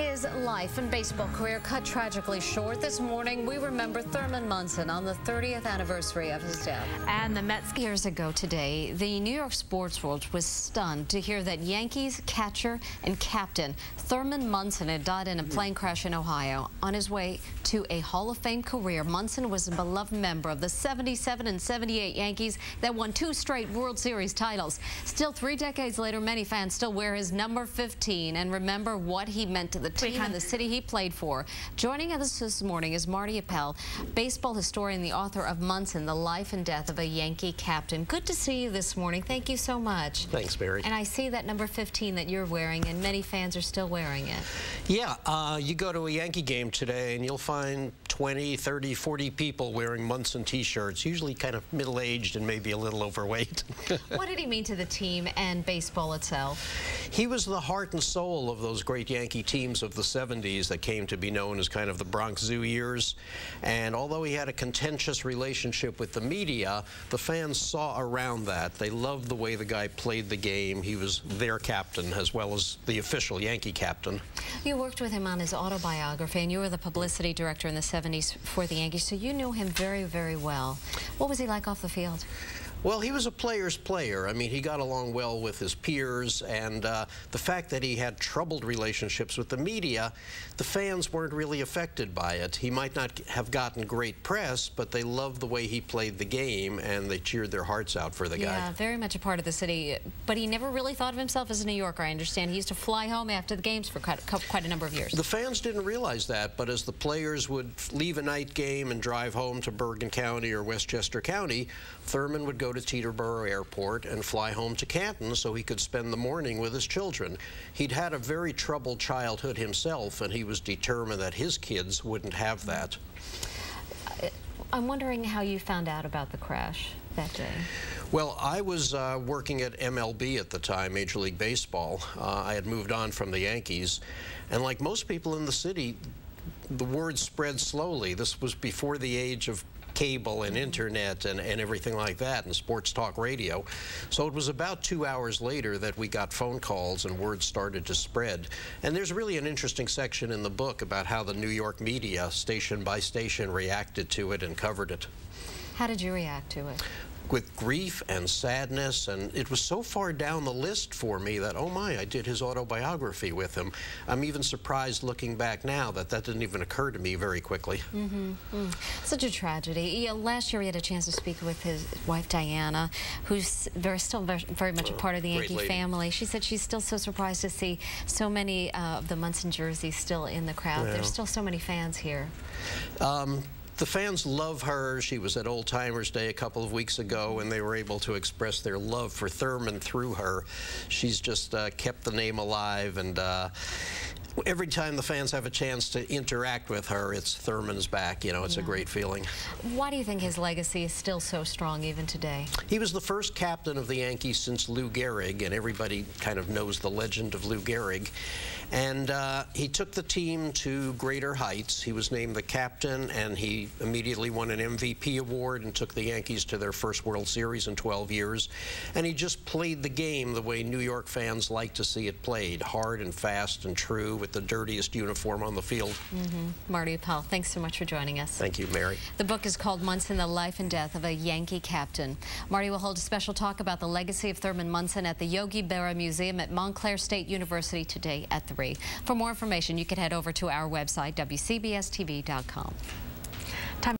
His life and baseball career cut tragically short. This morning, we remember Thurman Munson on the 30th anniversary of his death. And the Mets years ago today, the New York sports world was stunned to hear that Yankees catcher and captain Thurman Munson had died in a plane crash in Ohio. On his way to a Hall of Fame career, Munson was a beloved member of the 77 and 78 Yankees that won two straight World Series titles. Still, three decades later, many fans still wear his number 15 and remember what he meant to the team and the city he played for. Joining us this morning is Marty Appel, baseball historian, the author of Munson, The Life and Death of a Yankee Captain. Good to see you this morning. Thank you so much. Thanks, Barry. And I see that number 15 that you're wearing, and many fans are still wearing it. Yeah, uh, you go to a Yankee game today, and you'll find 20, 30, 40 people wearing Munson t-shirts, usually kind of middle-aged and maybe a little overweight. what did he mean to the team and baseball itself? He was the heart and soul of those great Yankee teams of the 70s that came to be known as kind of the Bronx Zoo years. And although he had a contentious relationship with the media, the fans saw around that. They loved the way the guy played the game. He was their captain as well as the official Yankee captain. You worked with him on his autobiography, and you were the publicity director in the 70s for the Yankees, so you knew him very, very well. What was he like off the field? Well, he was a player's player. I mean, he got along well with his peers, and uh, the fact that he had troubled relationships with the media, the fans weren't really affected by it. He might not have gotten great press, but they loved the way he played the game, and they cheered their hearts out for the yeah, guy. Yeah, very much a part of the city, but he never really thought of himself as a New Yorker, I understand. He used to fly home after the games for quite, quite a number of years. The fans didn't realize that, but as the players would leave a night game and drive home to Bergen County or Westchester County, Thurman would go to Teterboro Airport and fly home to Canton so he could spend the morning with his children. He'd had a very troubled childhood himself, and he was determined that his kids wouldn't have that. I'm wondering how you found out about the crash that day. Well, I was uh, working at MLB at the time, Major League Baseball. Uh, I had moved on from the Yankees, and like most people in the city, the word spread slowly. This was before the age of cable and internet and, and everything like that and sports talk radio. So it was about two hours later that we got phone calls and word started to spread. And there's really an interesting section in the book about how the New York media, station by station, reacted to it and covered it. How did you react to it? with grief and sadness, and it was so far down the list for me that, oh my, I did his autobiography with him. I'm even surprised looking back now that that didn't even occur to me very quickly. Mm -hmm. mm. Such a tragedy. last year we had a chance to speak with his wife, Diana, who's very, still very, very much a part of the Yankee family. She said she's still so surprised to see so many uh, of the Munson jerseys still in the crowd. Yeah. There's still so many fans here. Um, the fans love her. She was at Old Timers Day a couple of weeks ago, and they were able to express their love for Thurman through her. She's just uh, kept the name alive, and uh, every time the fans have a chance to interact with her, it's Thurman's back. You know, it's yeah. a great feeling. Why do you think his legacy is still so strong even today? He was the first captain of the Yankees since Lou Gehrig, and everybody kind of knows the legend of Lou Gehrig. And uh, he took the team to greater heights. He was named the captain, and he immediately won an MVP award and took the Yankees to their first World Series in 12 years. And he just played the game the way New York fans like to see it played, hard and fast and true with the dirtiest uniform on the field. Mm -hmm. Marty Appel, thanks so much for joining us. Thank you, Mary. The book is called Munson, The Life and Death of a Yankee Captain. Marty will hold a special talk about the legacy of Thurman Munson at the Yogi Berra Museum at Montclair State University today at 3. For more information, you can head over to our website, WCBSTV.com.